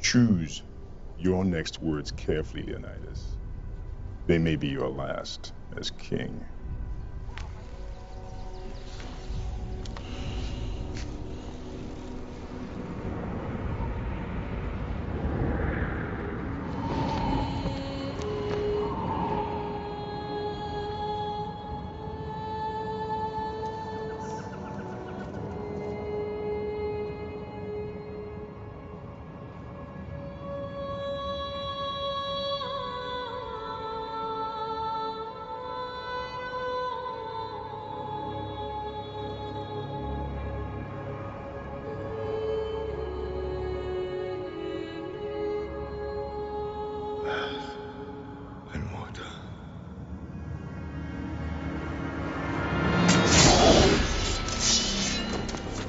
Choose your next words carefully, Leonidas. They may be your last as king.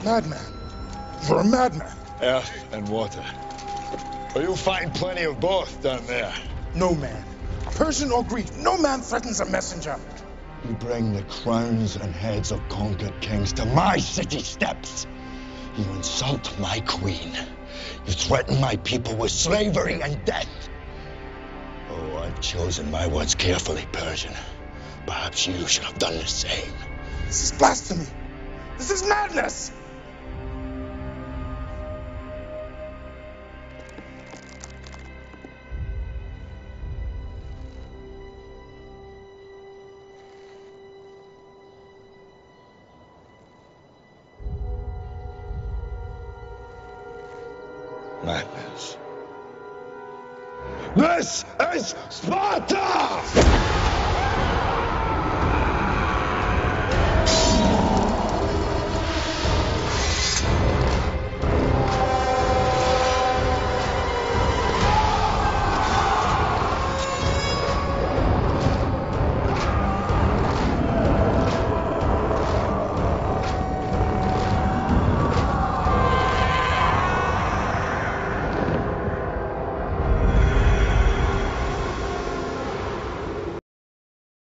Madman. You're a madman. Earth and water. Well, you'll find plenty of both down there. No man. Persian or Greek, no man threatens a messenger. You bring the crowns and heads of conquered kings to my city steps. You insult my queen. You threaten my people with slavery and death. Oh, I've chosen my words carefully, Persian. Perhaps you should have done the same. This is blasphemy. This is madness. Madness. This is Sparta!